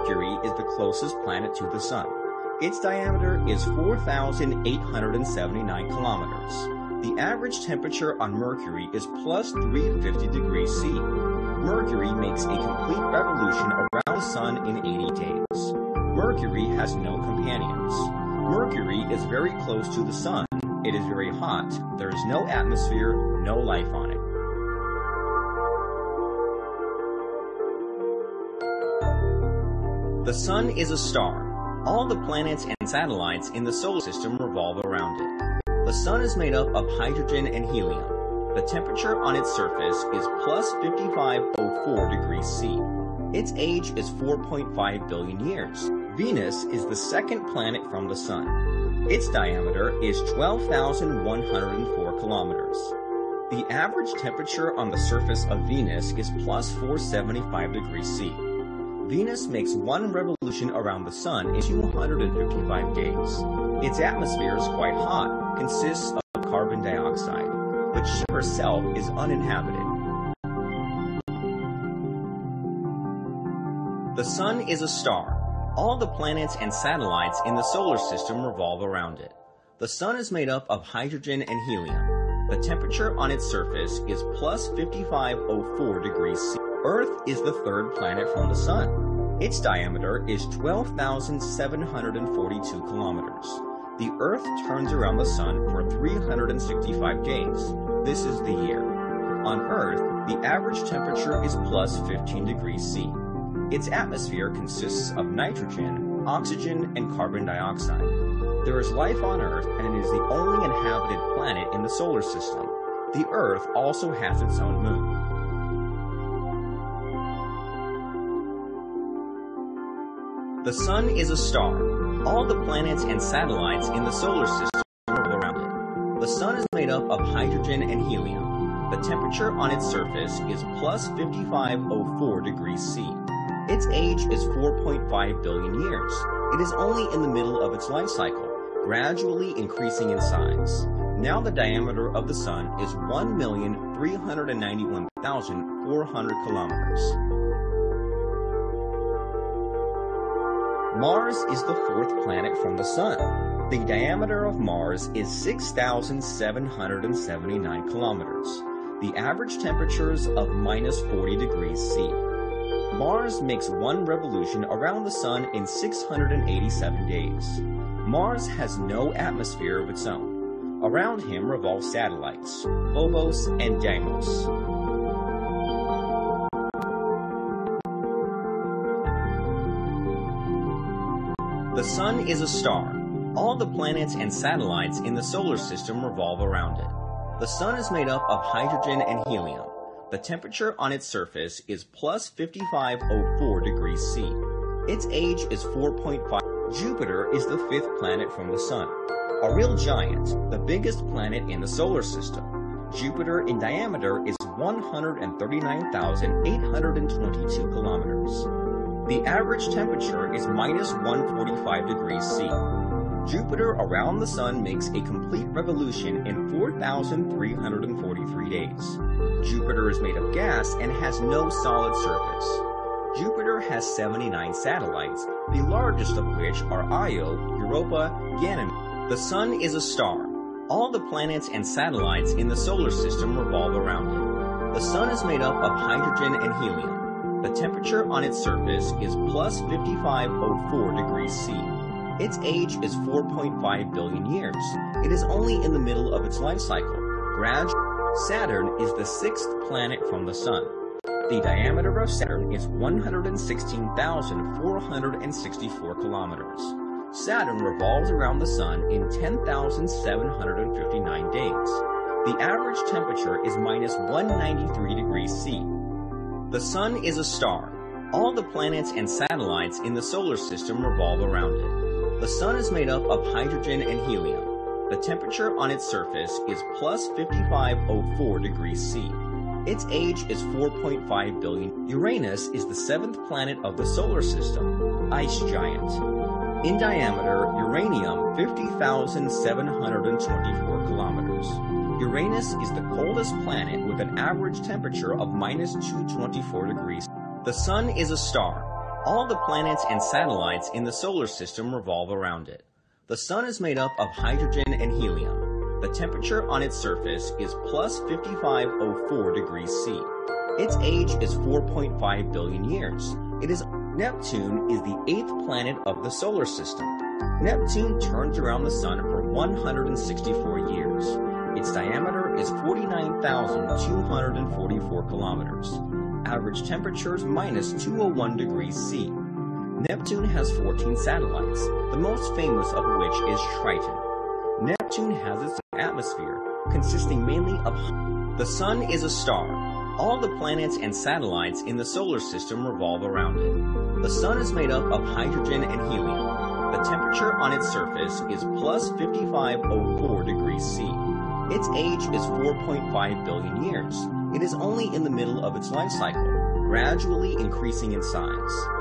Mercury is the closest planet to the Sun. Its diameter is 4,879 kilometers. The average temperature on Mercury is plus 350 degrees C. Mercury makes a complete revolution around the Sun in 80 days. Mercury has no companions. Mercury is very close to the Sun. It is very hot. There is no atmosphere, no life on it. The Sun is a star. All the planets and satellites in the solar system revolve around it. The Sun is made up of hydrogen and helium. The temperature on its surface is plus 5504 degrees C. Its age is 4.5 billion years. Venus is the second planet from the Sun. Its diameter is 12,104 kilometers. The average temperature on the surface of Venus is plus 475 degrees C. Venus makes one revolution around the Sun in 255 days. Its atmosphere is quite hot, consists of carbon dioxide. Ship herself is uninhabited. The Sun is a star. All the planets and satellites in the solar system revolve around it. The Sun is made up of hydrogen and helium. The temperature on its surface is plus 5504 degrees C. Earth is the third planet from the Sun. Its diameter is 12,742 kilometers. The Earth turns around the Sun for 365 days. This is the year. On Earth, the average temperature is plus 15 degrees C. Its atmosphere consists of nitrogen, oxygen, and carbon dioxide. There is life on Earth and it is the only inhabited planet in the solar system. The Earth also has its own moon. The Sun is a star. All the planets and satellites in the solar system revolve around it. The Sun is made up of hydrogen and helium. The temperature on its surface is plus 5504 degrees C. Its age is 4.5 billion years. It is only in the middle of its life cycle, gradually increasing in size. Now the diameter of the Sun is 1,391,400 kilometers. Mars is the fourth planet from the Sun. The diameter of Mars is 6,779 kilometers. The average temperatures of minus 40 degrees C. Mars makes one revolution around the Sun in 687 days. Mars has no atmosphere of its own. Around him revolve satellites, Phobos and Deimos. The Sun is a star. All the planets and satellites in the solar system revolve around it. The Sun is made up of hydrogen and helium. The temperature on its surface is plus 5504 degrees C. Its age is 4.5. Jupiter is the fifth planet from the Sun. A real giant, the biggest planet in the solar system. Jupiter in diameter is 139,822 kilometers. The average temperature is minus 145 degrees C. Jupiter around the Sun makes a complete revolution in 4,343 days. Jupiter is made of gas and has no solid surface. Jupiter has 79 satellites, the largest of which are Io, Europa, Ganymede. The Sun is a star. All the planets and satellites in the solar system revolve around it. The Sun is made up of hydrogen and helium. The temperature on its surface is plus 5504 degrees C. Its age is 4.5 billion years. It is only in the middle of its life cycle. Gradually, Saturn is the sixth planet from the Sun. The diameter of Saturn is 116,464 kilometers. Saturn revolves around the Sun in 10,759 days. The average temperature is minus 193 degrees C. The Sun is a star. All the planets and satellites in the solar system revolve around it. The Sun is made up of hydrogen and helium. The temperature on its surface is plus 5504 degrees C. Its age is 4.5 billion. Uranus is the seventh planet of the solar system, ice giant. In diameter, uranium 50,724 kilometers. Uranus is the coldest planet with an average temperature of minus 224 degrees. The Sun is a star. All the planets and satellites in the solar system revolve around it. The sun is made up of hydrogen and helium. The temperature on its surface is plus 5504 degrees C. Its age is 4.5 billion years. It is Neptune is the eighth planet of the solar system. Neptune turns around the sun for 164 years. Its diameter is 49,244 kilometers. Average temperature is minus 201 degrees C. Neptune has 14 satellites, the most famous of which is Triton. Neptune has its atmosphere, consisting mainly of the Sun is a star. All the planets and satellites in the solar system revolve around it. The Sun is made up of hydrogen and helium. The temperature on its surface is plus 5504 degrees C. Its age is 4.5 billion years. It is only in the middle of its life cycle, gradually increasing in size.